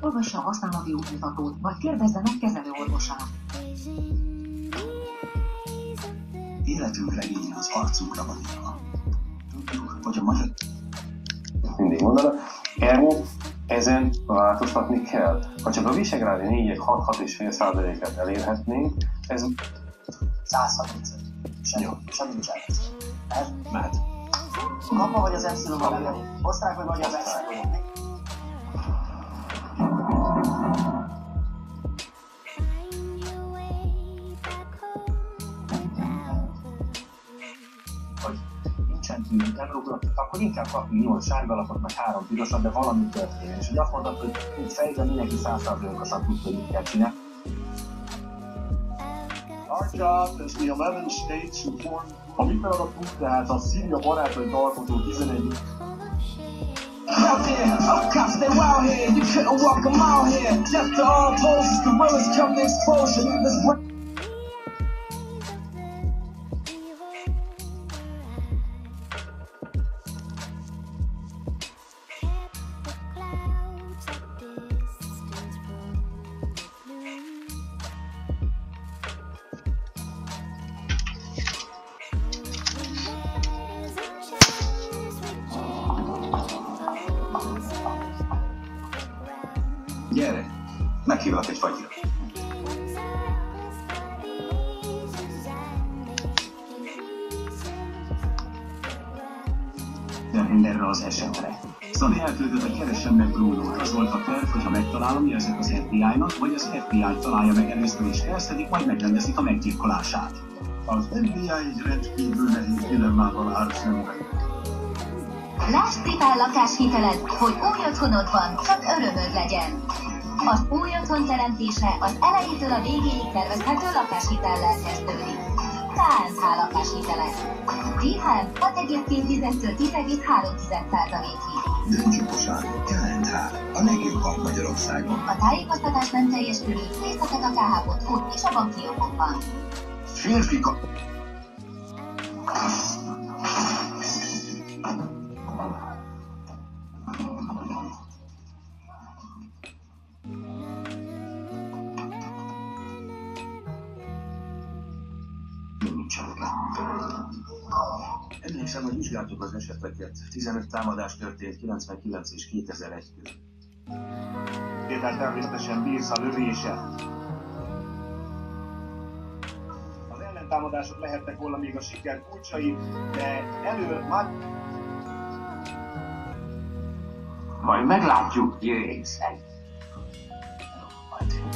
Olvassa a használati útmutatót, vagy kérdezze meg kezelő orvosát. életünk regénye az arcunkra van írva. Tudjuk, hogy a magyar mindig mondana. Ergo ezen változtatni kell. Ha csak a visegrádi négyek 6-6,5 százalékát elérhetnénk, ez 130 Semmi, semmi nincs elkezdve. Mehet? Mehet. Kapva vagy az Epsilon-val lenni? Osztrák vagy magyar vagyok? hogy nem rúgott, akkor inkább kapni 8 sárga lapot, meg 3 pirosat, de valami történik. És hogy azt mondtad, hogy úgy fejben mindenki 100%-osan tudta, hogy mit kell csinálni. Our job is the 11 states who form a mi feladatunk tehát a Szíria barátai alkotó 11 Out up cops, they wild here. You couldn't walk a mile here. Left to all posts, the willis come to explosion. Let's. Meghívlak egy fagyra. De mindenre az esetre. Szóval elküldött, hogy keressen meg Bruno-t. Az volt a terv, hogy ha megtalálom, jelzek az FBI-nak, vagy az FBI találja meg először és elszedik, majd megrendezik a meggyilkolását. Az FBI egy rendkívül nehéz dilemmával áll szemben. Lásd Cipál lakáshiteled, hogy új otthonod van, csak örömöd legyen. Az új otthon teremtése az elejétől a végéig tervezhető lakáshitellel kezdődik. KNH lakáshitelek. DHM 6,2-től 10,3 százalékig. Dönts okosan, KNH, a legjobb bank Magyarországon. A tájékoztatás nem teljes körű, részletek a kh.hu és a banki okokban. Férfi Emlékszem, hogy vizsgáltuk az eseteket. 15 támadás történt 99 és 2001 között. Például természetesen bírsz a lövése. Az ellentámadások lehettek volna még a siker kulcsai, de elő már Majd meglátjuk, Jérészen.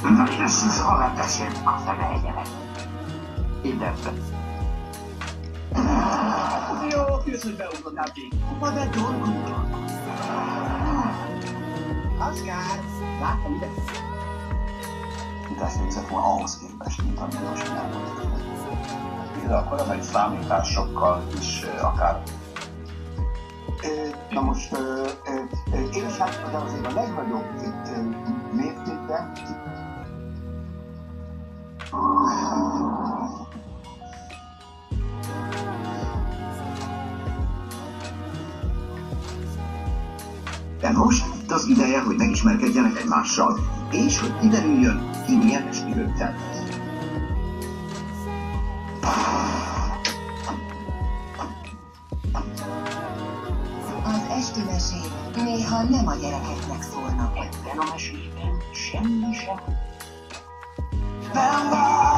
Na, jössz, ha megteszed, a fene egyenek. Mindenbe. Jó, kösz, hogy beugrottál ki. Van egy dolgunk. Asgár, láttam ide. Mit ezt nézett volna ahhoz képest, mint ami most elmondott. például a korábbi számításokkal is akár Na most, ö, ö, ö, én is láttam, de azért a legnagyobb itt mértékben De most itt az ideje, hogy megismerkedjenek egymással, és hogy kiderüljön, ki milyen esküvőt tervez. Az esti mesék néha nem a gyerekeknek szólnak. Ebben a mesében semmi sem. Hogy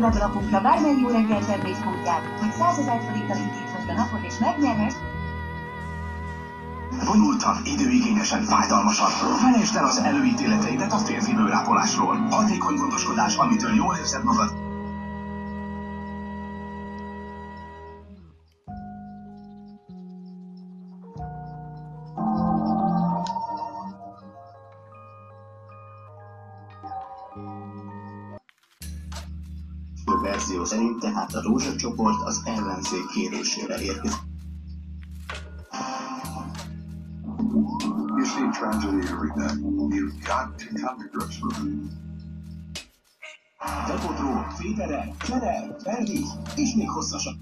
felvedd a lapunkra bármely jó reggel termékpontját, hogy 100 ezer forinttal indíthatod a napot és megnyerhess, Bonyolultan, időigényesen, fájdalmasan. Felejtsd el az előítéleteidet a férfi bőrápolásról. Hatékony gondoskodás, amitől jól érzed magad. Verzió szerint tehát a rózsacsoport az ellenzék kérésére érkezik. see tragedy every day. You've got to come to grips with it. Depotró, Féderel, Klerel, Berdi, és még hosszasabb.